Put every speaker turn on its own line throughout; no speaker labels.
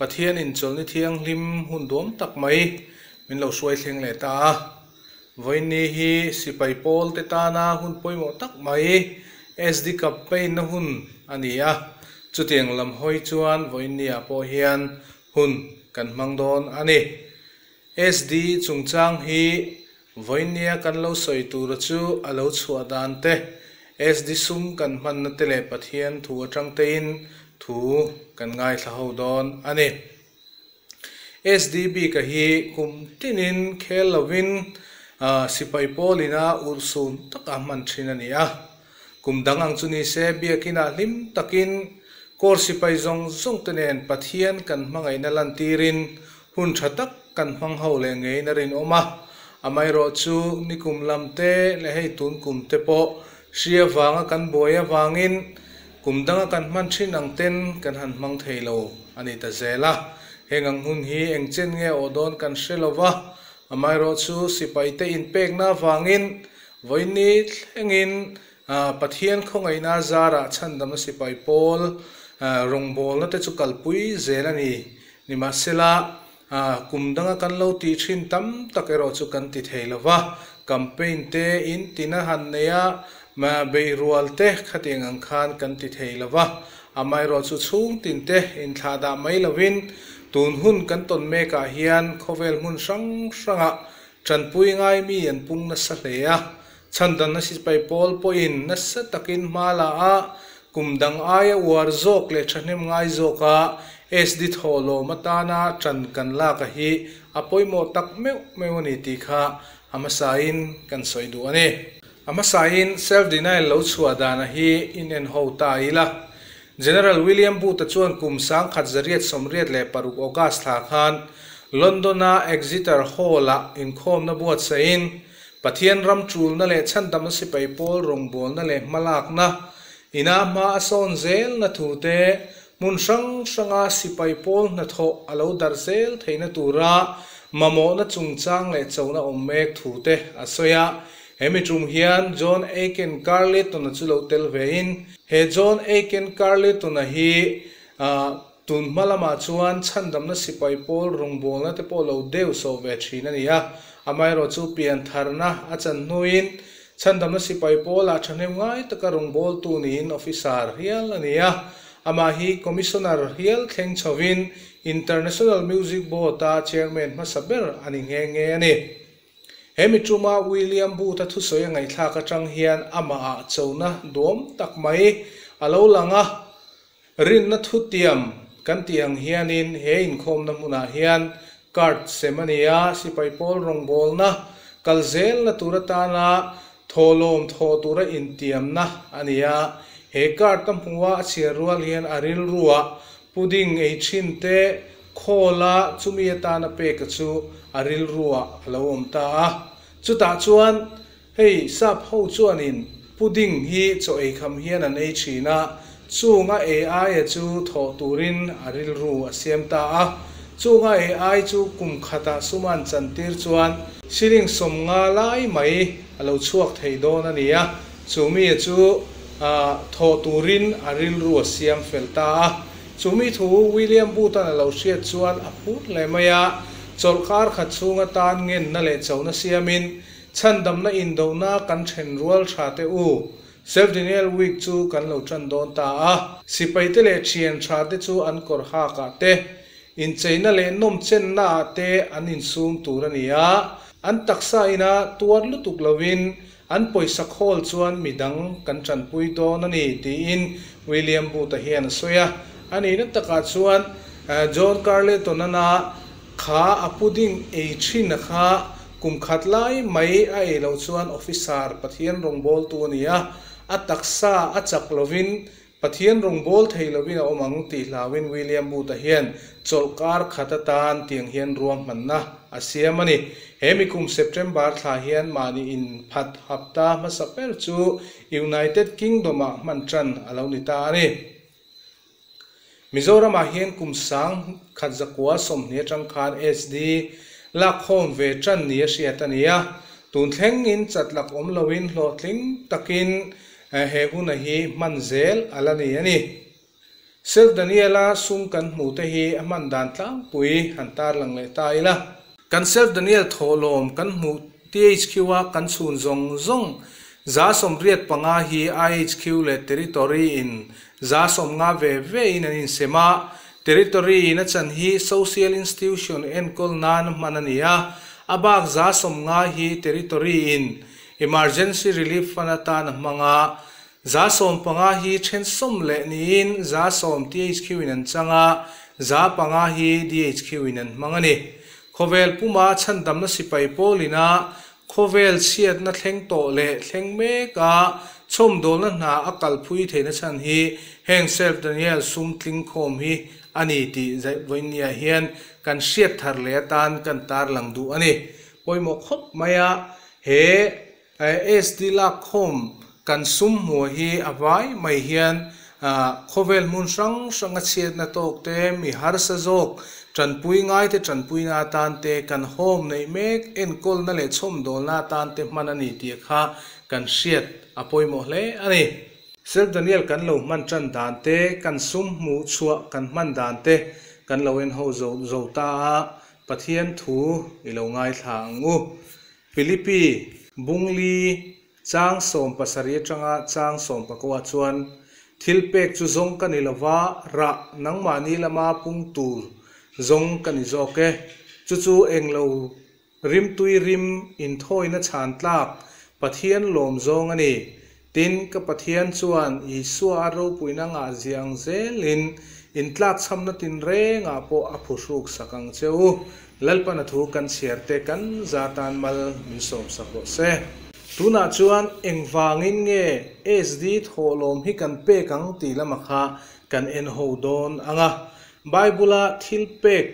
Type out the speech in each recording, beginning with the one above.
pathian in chol ni thiang hlim hun dom tak mai. Min lo suai thleng le ta. Với ni hi sipai pol te ta na hun poimo tak mai. Sd cup pe na hun ania chu tiang lam hoi chuan với ni a po hian hun kan mang don ani. Sd chungchang hi, voi nia kan lo soi ra chu alo chhuwa dan te. Sd sum kan man na te le pathian thu atang te in thu kan ngai thla ho don ani. Sdb ka hi kum tinin khel lovin sipai polina ursun taka man thina ni a. Kum dangang chuni se biakina lim takin, kor sipai zong zong tenen pathian kan mangai na lan tirin, hun thatak kan mang ho le ngei na rin oma. Amai ro chu nikum lamte le hei tun kum te po ria wanga kan boya wangin kumdanga kan man thin ang ten kan han mang theilo ani ta zela hengang hun hi eng chen nge odon kan shelowa amai ro chu sipai te in pek na wangin voini engin pathian khongai na zara chandam sipai pol rong bol na te chu kalpui zela ni ni masela kumdanga kan lo ti thin tam takero chu kan ti theilowa campaign te in tina han neya มาเบรวลเตคติงอังคารกันติเทลวะอามายรอสุชุงตินเตอินทาดาไมลวินตูนหุ่นกันตนเมกาเฮียนโคเวลมุนสังสังะจันปุยงายมีเยนปุงนัสะเลยะฉันดันนัสิไปโปลโปอินนัสะตะกินมาลาอะกุมดังอายวารโจกเลชะนิมงายโจกะเอสดิโทโลมตานาจันกันลากะฮีอปอยโมตักเมวเมวนิติคะอมสาอินกันสวยดูอันนี้ sain self denial lo chhuwa dana hi in en ho ta ila. General william bu ta chuan kum sang khat zariat somriat le paruk ogas tha khan. Londona exeter hall la in khom na buat sain pathian ram chul na le chan dam si pai pol rong bol na le malak na. Ina ma ason zel na thu te. Mun sang sanga si pai pol na tho alo dar zel theina tura mamo na chung chang le chona ommek thu te. Asoya hemi chung hian john aiken carlet to chu lo tel vein he john aiken carlet to na hi tun malama chuan chandam na sipai pol rung bol na te pol lo deu so ve ani nia amai ro chu pian tharna achan nuin. Chandam na sipai pol, a thanem ngai taka rung bol tu nin officer hial ania ama hi commissioner hial thleng chawin international music board ta chairman ma saber ani nge nge ani hemi william bu ta thu soi ngai thla ka chang hian ama ah a chona dom tak mai. Alo langa rin na thu tiam. Kan tiang hianin, he in khom na muna hian. Card semania, sipai pol rong bol na. Kalzel na turata na. Tholom tho tura in tiam na. Ania. He card tam huwa chiar rual hian aril ruwa puding ei chin te. Khola chumi ta na pe ka chu aril ruwa alo om ta chu ta chuan hei sap ho chuan in pudding hi cho ei kham hian an ei thina chunga ai a chu tho turin aril ru asiam ta a chunga ai chu kum khata suman chantir chuan siring som nga lai mai alo chuak thei don ania chumi chu a tho turin aril ru asiam felta a chumi thu william butan alo hriat chuan a phut le maya chawlkar khat chunga tan ngen na le chawna siamin. Chân dam na in do na kan then rual tha te u. Self denial week chu kan lo tran don ta a. Sipai te le thian tha te chu an kor ha ka te. In cheina le nom chen na te an in sum tur ania an taksa ina tuar lutuk lovin an poisa khol chuan midang kan tran pui to na ni ti in. William bu ta hian soya ani eh, na taka chuan john carle to kha apuding e thin kha, kum khat lai mai a e lo chuan officer pathian rong bol tu ania a. Taksa a chak lovin pathian rong bol thei lovin a omang ti hlawin william bu ta hian. Cholkar khata tan tiang hian ruam manna asiamani hemi kum september thla hian mani in phat hapta ma saper chu united kingdom ah a man mantran alo ni ta ani mizoram a hian kum sang khat zakwa som ne tang khan sd la khom ve tran ni sia ta nia, tun thleng in chatlak om lowin hlo tling takin eh, he hun hi manzel alani ani. Sel daniela sum kan mu te hi aman dan tlang pui hantar lang le ta ila kan sel daniel tholom kan mu thq wa kan chun zong zong. Za som riat panga hi ihq le territory in za som nga ve ve in an in sema. Territory in a chan hi social institution en kol nan manania. Abak za som nga hi territory in. Emergency relief fanatan manga. Za som panga hi then som le niin za som thq in an changa. Za panga hi dhq in an mangani khovel puma chan dam na sipai polina khovel siat na thleng to le thleng me ka chom dol na na akal phui theina chan hi heng self daniel sum tling khom hi ani ti zai voinia hian kan siat thar le tan kan tar lang du ani poimo khop maya he sd la khom kan sum mu hi avai mai hian khovel mun sang sang a chiat na tok te mi har sa jok tran pui ngai te tran pui na tan te kan hom nei mek en kol na le chom dol na tan te man ani ti kha kan siat apoi mo hle ani sel daniel kan lo man tran dan te kan sum mu chua kan man dan te kan lo en ho zo zo ta pathian thu i lo ngai thang u philippi bungli chang som pasari changa chang som pakwa chuan. Thilpek chu zong kan ilawa ra nangmani lama pung tur zong kan zoke chu chu englo rim tui rim in thoi na chan tlak. Pathian lom zong ani. Tin ka pathian chuan i suwa ro puina nga ziang zelin. In tlak cham na tin re nga po aphu suk sakang cheu. Lalpana thu kan chiarte kan zatan mal min som sakro se. Tuna chuan engwangin nge. Sd tholom hi kan pe kang ti lama kha kan en ho don anga. Bible thil pek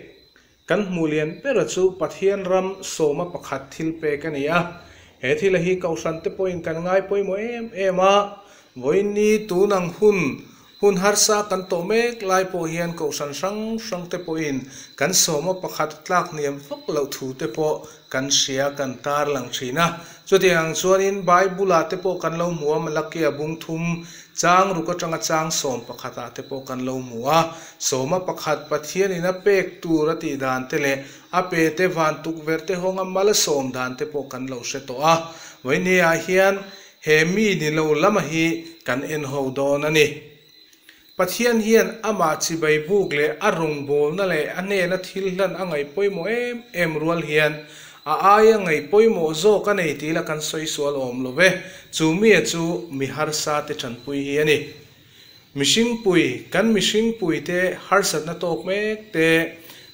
kan mulian pero chu pathian ram soma pakhat thil pe kania he thil hi kausan te point kan ngai poi mo em ema voini tunang hun hun har sa kan to mek lai po hian ko san sang sang te po in kan soma pakhat tlak niam fok lo thu te po kan sia kan tar lang thina chuti ang chuan in bible te po kan lo muam laki abung thum chang ru ko tanga chang som pakhata te po kan lo muwa soma pakhat pathian ina pek tu ra ti dan te le a pe te van tuk ver te honga mal som dan te po kan lo se to a waini a hian he mi ni lo lama hi kan en ho don ani pathian hian ama chi bai buk le lệ, bol na le ane na thil hlan angai poimo em em rual hian. A aya ngai poimo zo ka nei ti la kan soi sual om lo ve. Chu mi chu mi har sa te chan pui hi ani mishing pui kan mishing pui te har sat na tok mek te.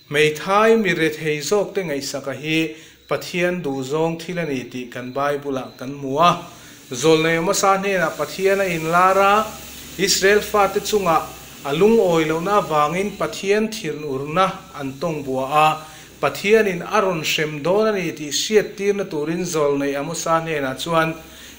Mei thai mi re thei zok te ngai saka hi. Pathian du zong thilani ti kan bible kan muwa zol nei ma sa ne na pathian in lara. Israel fa te chunga, alung oi lo na wangin pathian thir urna antong bua a. Pathian in aron shem don ani ti siat tir na turin zol nei amusa ne na chuan.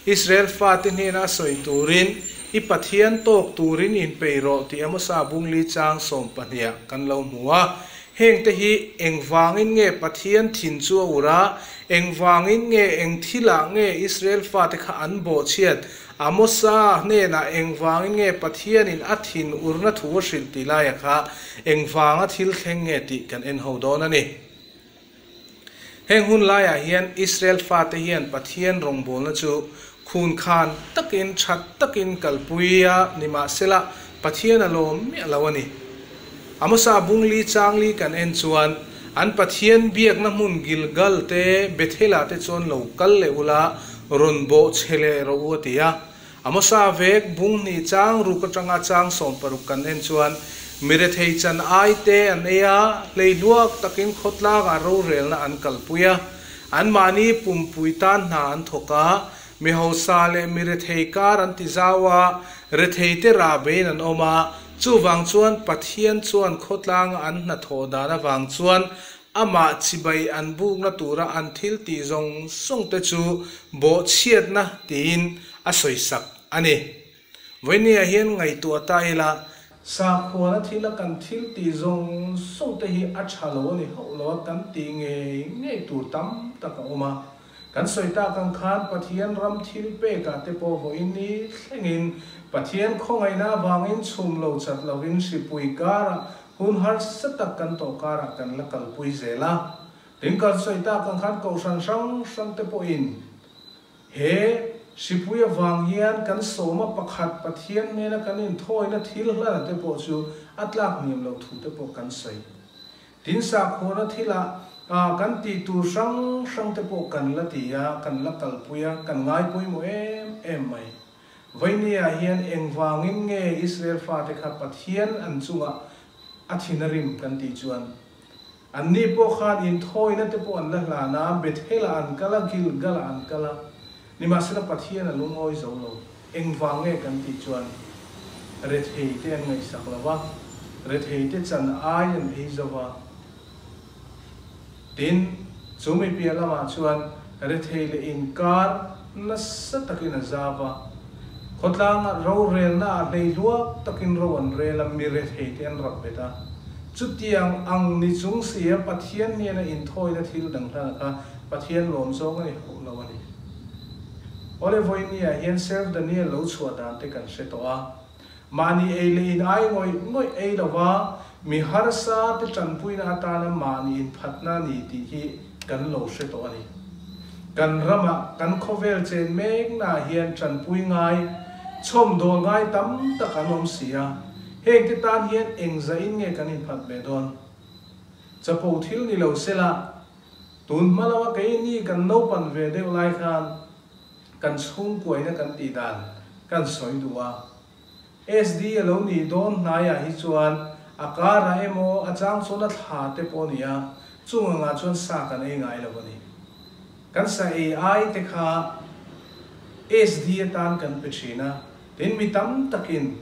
Israel pha te ne na soi turin, i pathian tok turin in peiro ti amusa bungli chang som pania kan lo muwa heng te hi engwangin nge pathian thin chu ura engwangin nge engthila nge Israel pha te kha an bo chiat amosa, ne na engwang nge pathian in athin urna thu shil ti la ya kha engwang a thil thleng nge ti kan en ho don ani. Heng hun la ya hian israel fa te hian pathian rong bol na chu. Khun khan takin that takin kalpuia, nima sela pathian alom mi alawani amosa bungli changli kan en chuan. An pathian biak na mun gilgal te, bethela te chon lo kal le ula run bo chele ro u tia amosa vek bung ni chang, ru ka changa chang som paru kan en chuan. Mire thei chan ai te an ea lei luak takin khotla ga ro rel na an kal puya an mani pum pui tan na an thoka mi ho sa le mire thei kar an ti zawa re thei te ra be an oma chu wang chuan, pathian chuan khotlang an na tho da na wang chuan ama chibai an buk na tura an thil ti zong song te chu bo chiat na tin a soi sak ani. Với nia hiên ngày tua ta là sa khua na thila kan thil ti zong song te hi a chalo ni ho lo kan ti nge nge tur tam ta ka uma kan soita kan khan, pathian ram thil pe ka te po ho in ni thlengin pathian khongai na wangin chum lo chat lovin si pui kara hun har satak kan to kara kan la kal pui zela tin kan soita kan khan ko san sang sang te po in he si pui wang hian kan soma pakhat pathian ne na kan in thoi na thil hla te po chu atlak nim lo thu te po kan sai tin sa khona thila à kan ti tu sang sang te po kan la ti ya kan la kal puya kan ngai pui mo em em mai vai ni a hian eng wangin nge israel fa te kha pathian an chunga a thinarim kan ti chuan. An ni po khan in thoi na te po an la la na, bet hela an kala, gil gala an kala. Ni ma sina pathian an lung oi zo lo eng wange kan ti chuan. Ret hei te an ngai saklawa ret hei te chan ai an hei zawa tin, chumi pia lama chuan. Re thei le in kar, na sa takin a zawa khotlang ro rel na nei lua takin ro an rel am mi re thei ten rak beta. Chutiang ang ni chung sia pathian ni na in thoi na thil dang ta ka, pathian lom zong ani hu lo ani. Ole voi ni a hian self daniel lo chua dan te kan se to a. Mani e le in ai ngoi ngoi e lo wa. Mi har sa te chan pui na ta na mà ni in phat na ni ti hi kan lo se to ani. Kan rama, kan khovel chen mek na hian chan pui ngai chom do ngai tam ta kanom sia heng ti tan hian eng za in nge kanin phat be don. Chapo thil ni lo sela tun malawa ke ni kan no pan ve de lai khan. Kan chung kuai na kan ti dan. Kan soi duwa sd alo ni don na ya hi chuan. Akara emo achang chona tha te ponia chunga nga chon sa kan ei ngai lo ni. Kan sa ai te kha. Sd tan kan pe china tin mi tam takin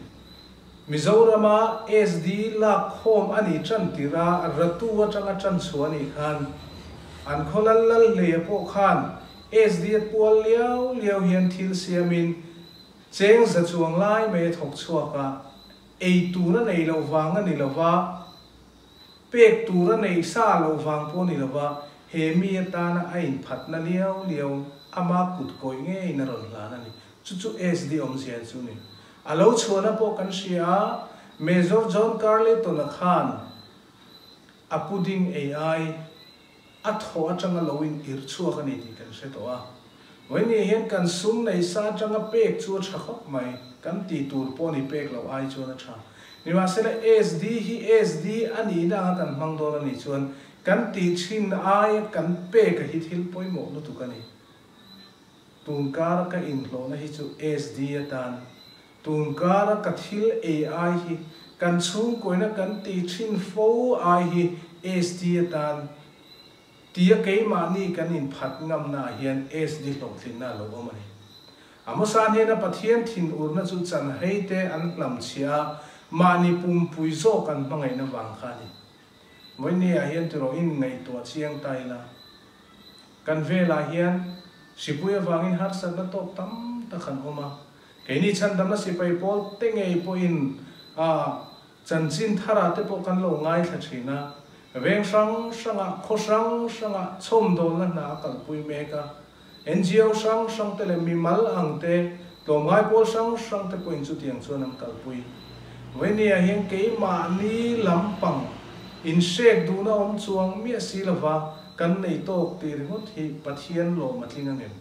mizorama sd la khom ani chan tira ratu wa changa chan chuani khan an kholal lal le po khan sd pol liao liao hian thil siamin cheng za chuang lai me thok chuaka ei tura nei lo wanga ni lo wa pek tura nei sa lo wang po ni lo wa he mi ta na ain phat na liao liao ama kut koi nge na ron la na ni chu chu sd om sian chu ni alo chona po kan sia major john carle to na khan. Apuding ai a tho atanga loin ir chu ka ni ti kan se to a. When ni hian kan sum nei sa changa pek chu tha khop mai, kan ti tur po ni pek lo ai chuan a tha ni ma se sd hi sd ani na kan mang do ni chuan, kan ti chin ai kan pe ka hi thil poi mo no tu kani tun kar ka in lo na hi chu sd atan tun kar ka thil ai hi. Kan chung koina kan ti thin fo ai hi sd atan tia ke ma ni kan in phat ngam na hian sd lo thin na lo mani amo san he na pathian thin ur na chu chan hei te an lam chia. Ma ni pum pui zo kan mangai na wang kha ni. Moi ni a hian tro in ngai to chiang tai la kan ve la hian sipui wangin har sa na top tam ta khan oma. Ke ni chan dam na sipai pol te ngei po in a, chan chin thara te po kan lo ngai tha thina veng sang, sanga, kho sang, sanga chom do na na kal pui me ka. NGO sang sang tele mi mal ang te, to ngai pol sang sang te point chu tiang chu nam kal pui. When nia hian ke ma ni lampang. In shek du na om chuang mi si lova. Kan nei to ti ri ngot hi pathian lo matling ang em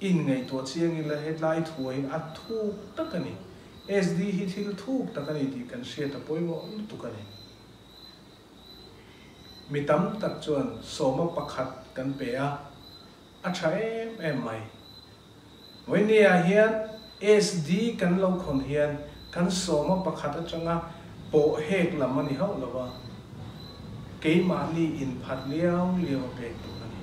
in ngai to chiang in la headline thuai a thu takani sd hi thil thu takani ti kan she ta poimo tu kani mi tam tak chuan soma pakhat kan pe a a tha em em mai when ya hian sd kan lo khon hian kan soma pakhat atanga po hek lamani ho lawa ke mali in phat liao liao pe tu ani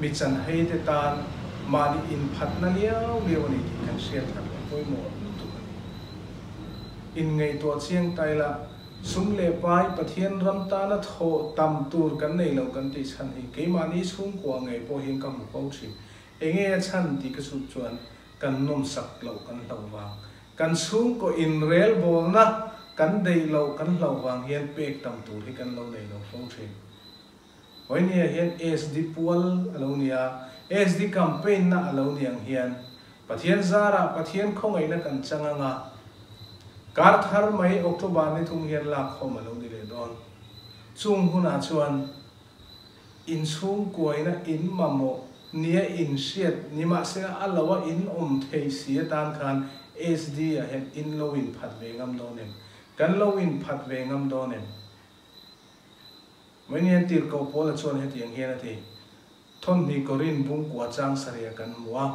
mi chan hei te tan mali in phat na liao liao ni kan share thak poi mo tu ani in ngai to chiang tai la sum le pai pathian ram ta na tho tam tur kan nei lo kan ti chan hi ke ma ni sum kwa ngai po hin kam po chi enge chan ti ka su chuan kan nom sak lo kan lo wa kan sum ko in rel bol na kan dei lo kan lo wang hian pek tam tur hi kan lo nei lo po chi hoi nia hian SD pual alo nia SD campaign na alo niang hian pathian zara pathian khongai na kan changa à nga kar thar mai october ni thung hian la khom alo ni le don chung huna chuan in chung kuai na in mamo nia in siat ni ma se alawa in om thei sia tan khan SD a à het in lo in phat ve ngam do nem kan lo in phat ve ngam do nè, mấy niên tiền cầu phố là chuan hết tiếng hiền thì thôn ni corin bung qua trang saria kan mua.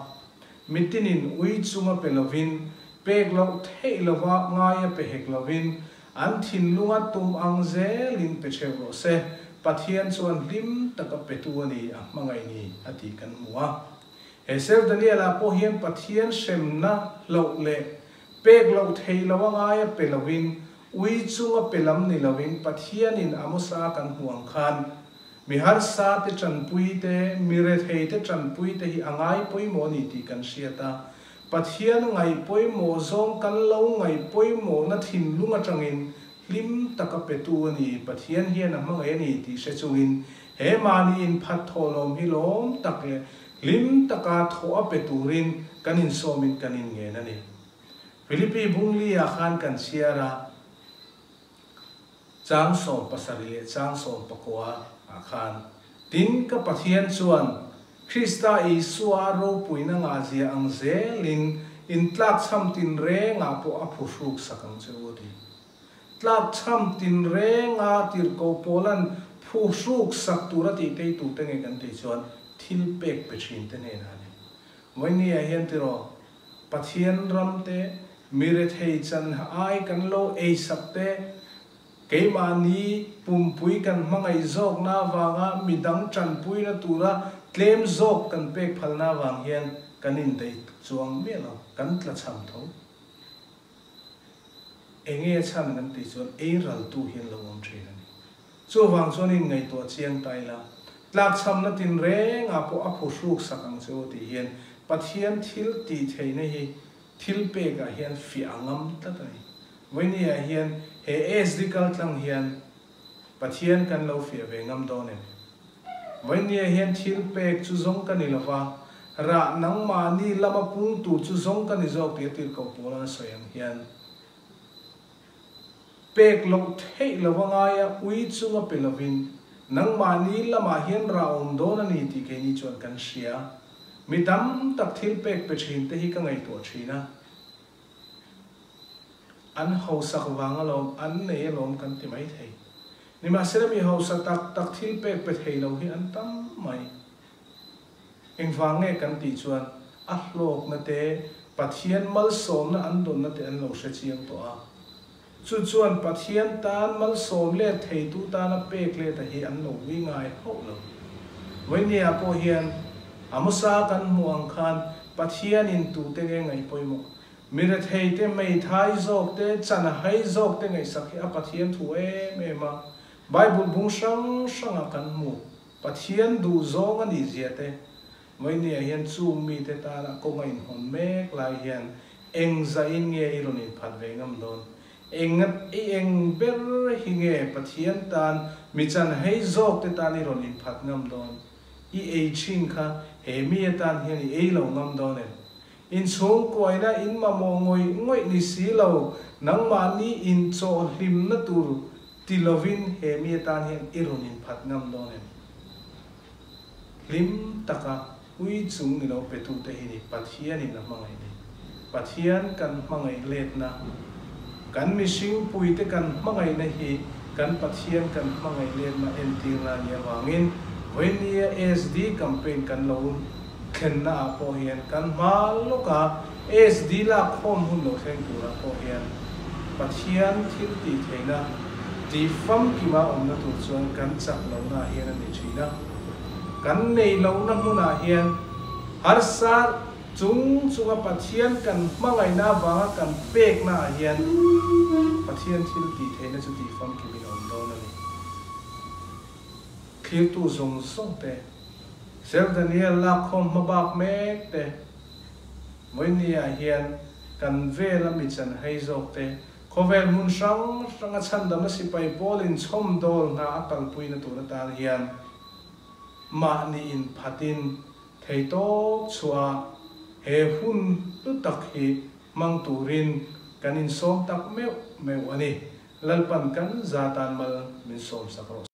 Mitinin ui chunga pelovin pek lo thei lova ngaya pe hek lovin an thin lunga tum ang ze lin pe che lo se pathian chuan lim taka petu ani a mangai ni ati kan mua. He sel daniela po hian pathian semna lo le pek lo thei lova ngaya pe lovin อุยจุงอปิลัมนิลวินปะเทียนินอมุสากันห่วงคันมิหารสาติจันปุยเตมิเรเทเตจันปุยเตหิอังไงปุยโมนิติกันเสียตาปะเทียนไงปุยโมซงกันลงไงปุยโมนะทินลุงจังอินลิมตะกะเปตูนีปะเทียนเฮียนมังเอนีติเสจุงอินเฮมานีอินพัดโทโลมฮิโลมตะเกลิมตะกาโทอเปตูรินกันินโซมินกันินเงนะนี่ฟิลิปปีบุงลีอาคารกันเสียรา chang som pasari le chang som pakwa akhan. Tin ka pathian chuan Krista Isua ro puina nga zia ang zelin in tlak cham tin re nga po aphu suk sakang chewodi tlak cham tin re nga tir ko polan phu suk sak tura ti te tu te nge kan te chuan thil pek pe chin te ne na ni moi ni a hian tiro pathian ram te mire thei chan ai kan lo ei sak te cái mà ni pum pui kan mangai zok na wanga midang chan pui na tura claim zok kan pek phal na wang hian, kan in dei chuang me lo, kan tla cham tho. Enge chan kan ti chuan e ral tu hian lo om thrin ani. Chu wang chuan in ngai to chiang tai la. Tlak cham na tin re nga po, a phu suk sakang chu ti hian. Pathian thil ti theina hi, thil pe ga hian fi angam ta tai với nia ah hiền he es di kal tlang hiền pathian kan lo fi ve ngam do ne với nia ah hiền thil pek chu zong kan ni lova ra nang ma ni lama pung tu chu zong kan ni zok ti tir ko pola soyang hiền pek lo thei lova nga ya ah, ui chu nga pelovin nang ma ni lama hiền ra om do na ni ti ke ni chuan kan sia. Mi tam tak thil pek pe thin te hi ka ngai to thina an hầu sắc vàng lòng an nề lòng kan ti mai thei. Ni ma sera mi hầu sắc tak tak thil pe pe thei lo hi an tam mai. Eng vàng nge kan ti chuan, a hlok na te, pathian mal som na an don na te an lo se chiang to a. Chu chuan pathian tan mal som le thei tu ta na pek le ta hi an lo wi ngai ho lo. Với nia po hian amusa kan muang khan, pathian in tu te nge ngai poimo mira thei te mei thai zok te chana hai zok te ngai sakhi a pathian thu em me ma bible bung sang sang kan mu. Pathian du zong ani zia te. Mai ni hian chu mi te ta la ko ngai hon mek lai hian eng za in nge iron in phat ve ngam don eng ngat e eng ber hi nge pathian tan, mi chan hai zok te ta ni ron in phat ngam don i e chin kha, he mi e tan hian i e lo ngam don em in chung koi na in ma mo ngoi ngoi ni si lo, nang ma ni in cho hlim na tur ti lovin he mi tan hen irun in phat ngam do ne lim taka, ui chung ni lo pe tu te hi ni pathian in ma ngai ni. Pathian kan ma ngai let na. Kan mi sing pui te kan ma ngai na hi, kan pathian kan ma ngai let na, en ti ra ni wangin when SD campaign kan lo khen na po hian kan ma lo ka es di la khom hun lo thleng tura po hian pathian thil ti theina. Ti fam ki ma om na tu chuan kan chak lo na hian ani thina kan nei lo na huna hian. Har sa chung chunga pathian kan mangai na ba kan pek na hian. Pathian thil ti theina chu ti fam ki min om do na ni. Khil tu zong song te sel daniel không khom bạc bak mek te. Moi ni a về kan ve chân hay chan hei có vẻ muốn mun sang sanga chan dam si pai bol in chom dol na akal pui na tu na ta hian. Mà ni in phatin. Thấy to chua. Hệ hun tu tak hi mang turin. Kanin mèo tak meu meu ani. Lalpan kan tan mal min som sao